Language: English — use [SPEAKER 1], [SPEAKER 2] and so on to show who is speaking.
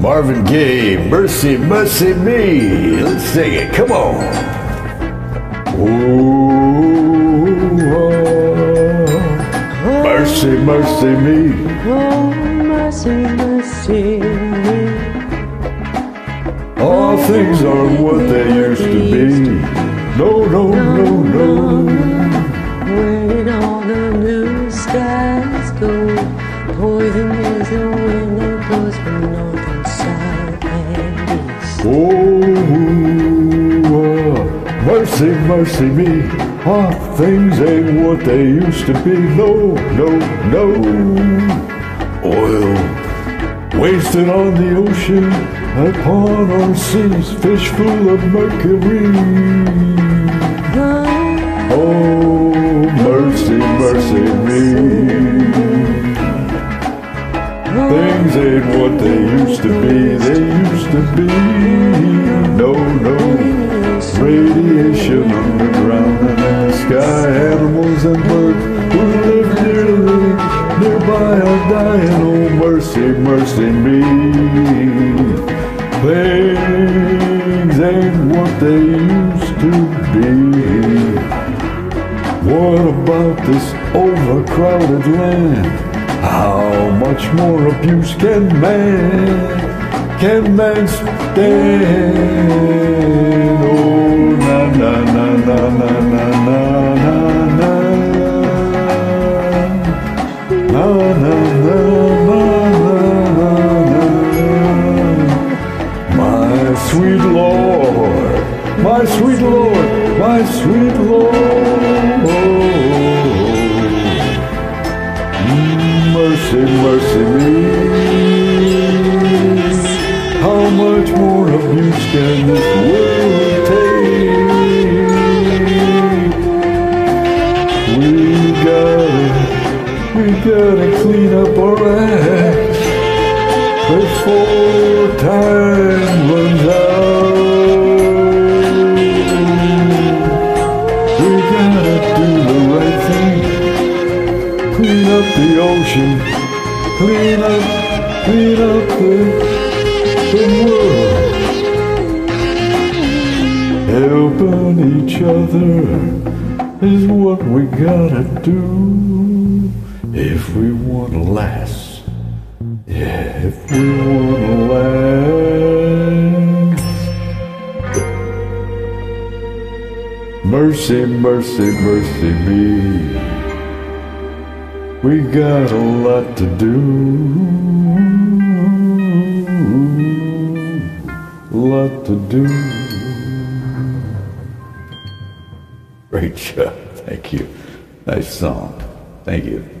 [SPEAKER 1] Marvin Gaye, Mercy, Mercy Me. Let's sing it. Come on. Ooh, oh, mercy, mercy me.
[SPEAKER 2] Oh, mercy, mercy me.
[SPEAKER 1] All things aren't what they used to be. No, no, no, no.
[SPEAKER 2] Did all the blue skies? Poison is the wind that blows from north and south and east.
[SPEAKER 1] Oh, uh, mercy, mercy me. Ah, things ain't what they used to be. No, no, no. Oil wasted on the ocean, upon our seas, fish full of mercury. Oh, mercy, mercy me. Things ain't what they used to be, they used to be. No, no. Radiation underground and in the sky, animals and birds who live nearly nearby are dying. Oh, mercy, mercy me. Things ain't what they used to be. What about this overcrowded land? How much more abuse can man, can man stand? Oh, na na na na na na na na na. Na na na na na na na. My sweet Lord, my sweet Lord, my sweet Lord. Mercy, mercy me. How much more abuse can this world take? We gotta, we gotta clean up our act before time runs out. We gotta do the right thing. Clean up the ocean. Clean up, clean up the, the world. Helping each other is what we gotta do if we wanna last. Yeah, if we wanna last. Mercy, mercy, mercy me. We got a lot to do. Lot to do. Great job. Thank you. Nice song. Thank you.